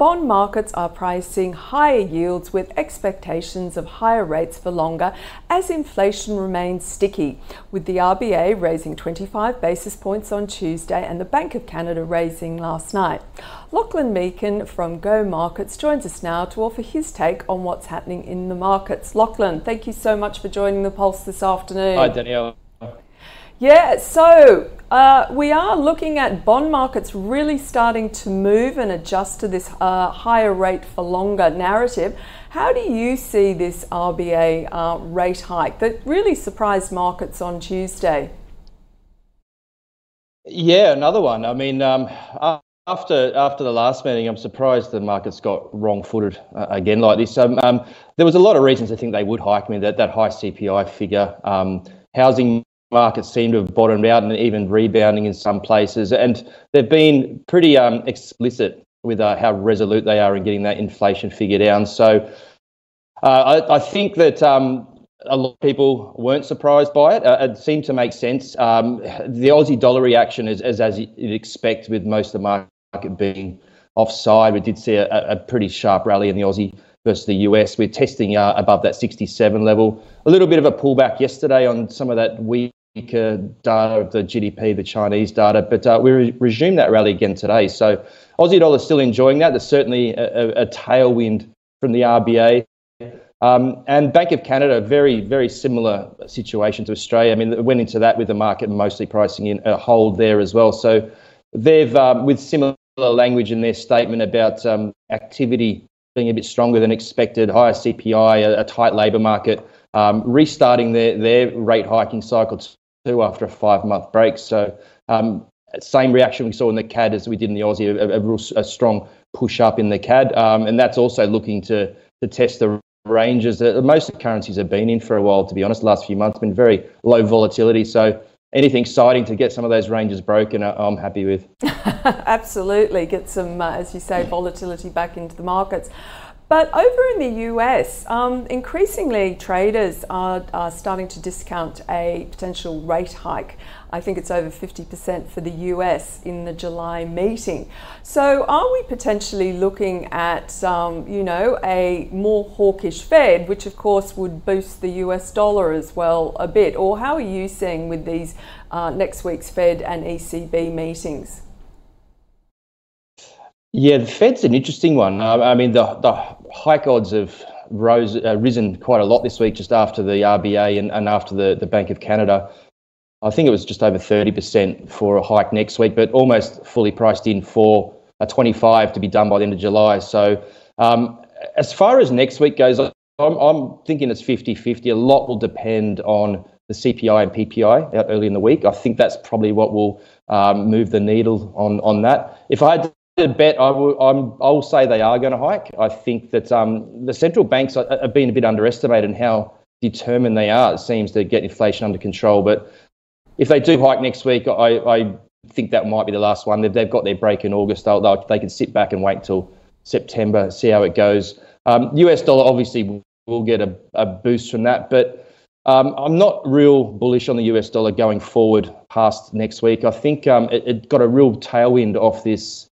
bond markets are pricing higher yields with expectations of higher rates for longer as inflation remains sticky, with the RBA raising 25 basis points on Tuesday and the Bank of Canada raising last night. Lachlan Meakin from Go Markets joins us now to offer his take on what's happening in the markets. Lachlan, thank you so much for joining the Pulse this afternoon. Hi, Danielle. Yeah, so uh, we are looking at bond markets really starting to move and adjust to this uh, higher rate for longer narrative. How do you see this RBA uh, rate hike that really surprised markets on Tuesday? Yeah, another one. I mean, um, after after the last meeting, I'm surprised the markets got wrong-footed uh, again like this. Um, um, there was a lot of reasons I think they would hike. I mean, that, that high CPI figure, um, housing markets seem to have bottomed out and even rebounding in some places. And they've been pretty um, explicit with uh, how resolute they are in getting that inflation figure down. So uh, I, I, think that um, a lot of people weren't surprised by it. Uh, it seemed to make sense. Um, the Aussie dollar reaction is, is, as you'd expect with most of the market being offside. We did see a, a pretty sharp rally in the Aussie versus the US. We're testing uh, above that 67 level. A little bit of a pullback yesterday on some of that weak data of the GDP, the Chinese data, but uh, we re- that rally again today. So Aussie dollar is still enjoying that. There's certainly a, a, a tailwind from the RBA. Um, and Bank of Canada, very, very similar situation to Australia. I mean, it went into that with the market mostly pricing in a hold there as well. So they've, um, with similar language in their statement about um, activity being a bit stronger than expected, higher CPI, a, a tight labour market, um, restarting their, their rate hiking cycle two after a five month break. So um, same reaction we saw in the CAD as we did in the Aussie, a, a, real, a strong push up in the CAD, um, and that's also looking to to test the ranges that most of currencies have been in for a while. To be honest, the last few months been very low volatility. So anything exciting to get some of those ranges broken, I'm happy with. Absolutely, get some, uh, as you say, volatility back into the markets. But over in the US, um, increasingly traders are, are, starting to discount a potential rate hike. I think it's over 50% for the US in the July meeting. So, are we potentially looking at, um, you know, a more hawkish Fed, which of course would boost the US dollar as well a bit? Or how are you seeing with these uh, next week's Fed and ECB meetings? Yeah, the Fed's an interesting one. I mean, the the hike odds have rose uh, risen quite a lot this week, just after the RBA and, and after the, the Bank of Canada. I think it was just over 30% for a hike next week, but almost fully priced in for a 25 to be done by the end of July. So, um, as far as next week goes, I'm, I'm thinking it's 50 50. A lot will depend on the CPI and PPI out early in the week. I think that's probably what will um, move the needle on, on that. If I had bet, I will, I'm, I'll say they are going to hike. I think that um, the central banks have been a bit underestimated in how determined they are. It seems to get inflation under control. But if they do hike next week, I, I think that might be the last one. They've, they've got their break in August. They'll, they'll, they can sit back and wait till September, see how it goes. Um, US dollar obviously will get a, a boost from that, but um, I'm not real bullish on the US dollar going forward past next week. I think um, it, it, got a real tailwind off this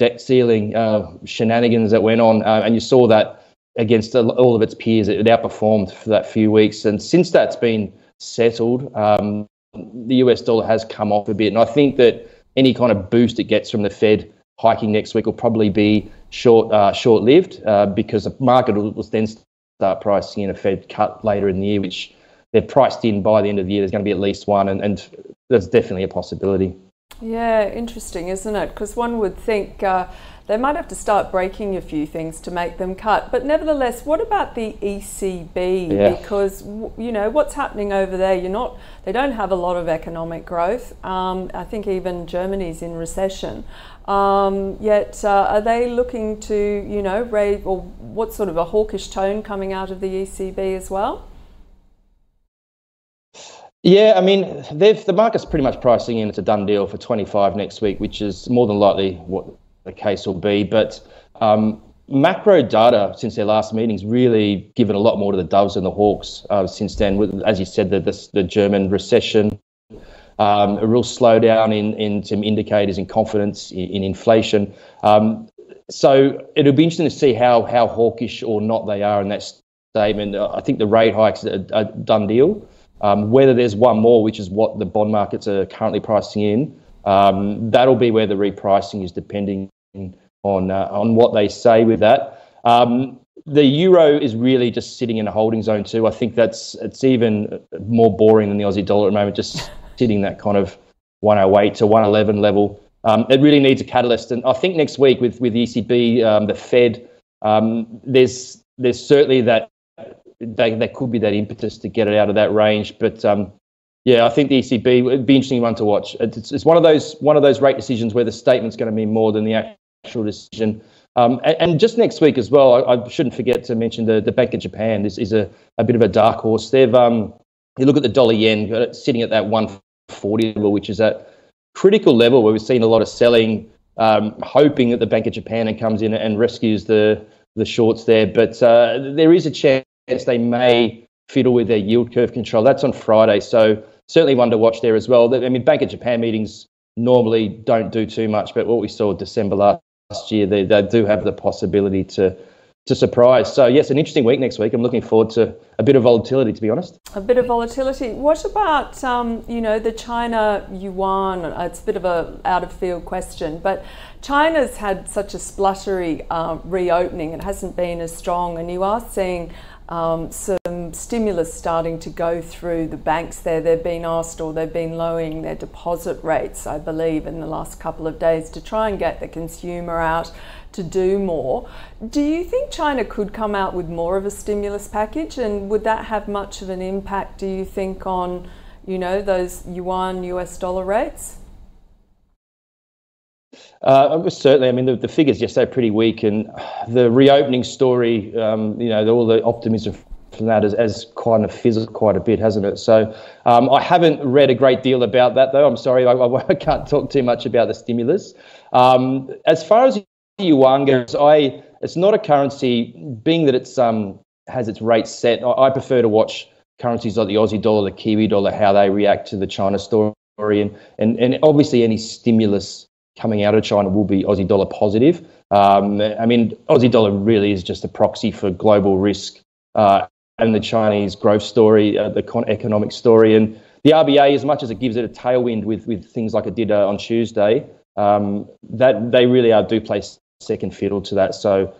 debt ceiling uh, shenanigans that went on, uh, and you saw that against all of its peers. It outperformed for that few weeks, and since that's been settled, um, the US dollar has come off a bit. And I think that any kind of boost it gets from the Fed hiking next week will probably be short uh, short lived uh, because the market will, then start pricing in a Fed cut later in the year, which they're priced in by the end of the year. There's going to be at least one, and, and that's definitely a possibility. Yeah, interesting, isn't it? Because one would think uh, they might have to start breaking a few things to make them cut. But nevertheless, what about the ECB? Yeah. Because you know what's happening over there. You're not. They don't have a lot of economic growth. Um, I think even Germany's in recession. Um, yet, uh, are they looking to you know raise or what sort of a hawkish tone coming out of the ECB as well? Yeah, I mean, the market's pretty much pricing in it's a done deal for 25 next week, which is more than likely what the case will be. But um, macro data since their last meetings really given a lot more to the doves and the hawks uh, since then. As you said, the, the, the German recession, um, a real slowdown in, in some indicators in confidence in, in inflation. Um, so it'll be interesting to see how how hawkish or not they are in that statement. I think the rate hikes are a done deal. Um, whether there's one more, which is what the bond markets are currently pricing in, um, that'll be where the repricing is depending on uh, on what they say with that. Um, the euro is really just sitting in a holding zone too. I think that's it's even more boring than the Aussie dollar at the moment, just sitting that kind of 108 to 111 level. Um, it really needs a catalyst, and I think next week with with the ECB, um, the Fed, um, there's there's certainly that they, there could be that impetus to get it out of that range. But um, yeah, I think the ECB would be interesting one to watch. It's, it's one of those one of those rate decisions where the statement's going to mean more than the actual decision. Um, and, and, just next week as well, I, I, shouldn't forget to mention the, the Bank of Japan. This is a, a bit of a dark horse. They've um, you look at the dollar yen sitting at that 140 level, which is that critical level where we've seen a lot of selling, um, hoping that the Bank of Japan comes in and rescues the the shorts there. But uh, there is a chance they may fiddle with their yield curve control. That's on Friday, so certainly one to watch there as well. I mean, Bank of Japan meetings normally don't do too much, but what we saw December last year, they, they do have the possibility to to surprise. So yes, an interesting week next week. I'm looking forward to a bit of volatility, to be honest. A bit of volatility. What about um, you know the China yuan? It's a bit of a out of field question, but China's had such a spluttery uh, reopening. It hasn't been as strong, and you are seeing um, some stimulus starting to go through the banks there. They've been asked or they've been lowering their deposit rates, I believe, in the last couple of days to try and get the consumer out to do more. Do you think China could come out with more of a stimulus package and would that have much of an impact, do you think, on, you know, those yuan US dollar rates? Uh, certainly, I mean the, the figures yesterday pretty weak, and the reopening story, um, you know, all the optimism from that has, has kind of fizzled quite a bit, hasn't it? So um, I haven't read a great deal about that, though. I'm sorry, I, I can't talk too much about the stimulus. Um, as far as yuan goes, I it's not a currency, being that it's um has its rate set. I, I prefer to watch currencies like the Aussie dollar, the Kiwi dollar, how they react to the China story, and and, and obviously any stimulus coming out of China will be Aussie dollar positive. Um, I mean, Aussie dollar really is just a proxy for global risk uh, and the Chinese growth story, uh, the con- economic story. And the RBA, as much as it gives it a tailwind with, with things like it did uh, on Tuesday, um, that they really are do play second fiddle to that. So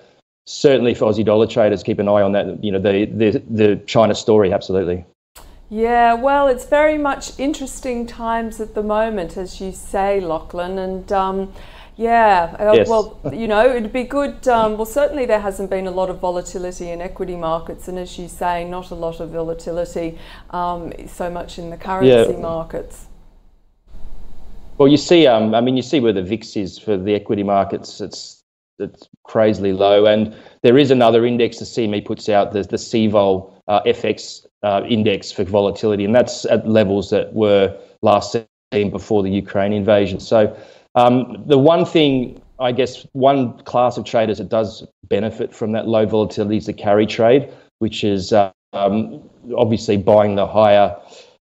certainly for Aussie dollar traders, keep an eye on that. You know, the the, the China story, absolutely. Yeah, well, it's very much interesting times at the moment, as you say, Lachlan, and. Um, yeah, uh, yes. well, you know, it'd be good. Um, well, certainly there hasn't been a lot of volatility in equity markets, and as you say, not a lot of volatility um, so much in the currency yeah. markets. Well, you see, um, I mean, you see where the VIX is for the equity markets. It's it's crazily low, and there is another index the CME puts out, the the CVOL FX uh, index for volatility, and that's at levels that were last seen before the Ukraine invasion. So, um, the one thing, I guess, one class of traders that does benefit from that low volatility is the carry trade, which is um, obviously buying the higher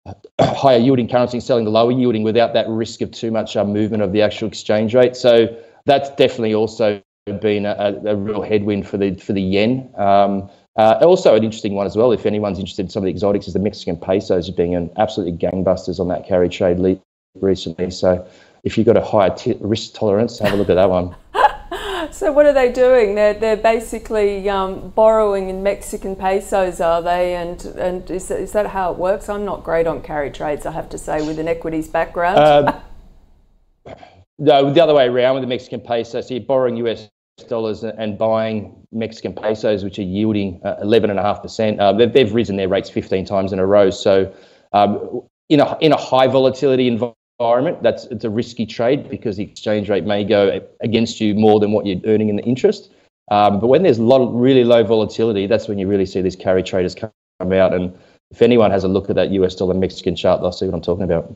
higher yielding currency and selling the lower yielding without that risk of too much uh, movement of the actual exchange rate. So that's definitely also been a, a real headwind for the for the yen. Um, uh, also, an interesting one as well, if anyone's interested in some of the exotics, is the Mexican pesos being an absolutely gangbusters on that carry trade le- recently. So, if you've got a higher t- risk tolerance, have a look at that one. so, what are they doing? They're, they're basically um, borrowing in Mexican pesos, are they? And and is, is that how it works? I'm not great on carry trades, I have to say, with an equities background. Um, no, the other way around with the Mexican peso. So, you're borrowing US dollars and buying Mexican pesos, which are yielding uh, 11.5%. Uh, they've, they've risen their rates 15 times in a row. So, um, in a in a high volatility environment, that's it's a risky trade because the exchange rate may go against you more than what you're earning in the interest. Um, but when there's a lot of really low volatility, that's when you really see these carry traders come out. And if anyone has a look at that US dollar Mexican chart, they'll see what I'm talking about.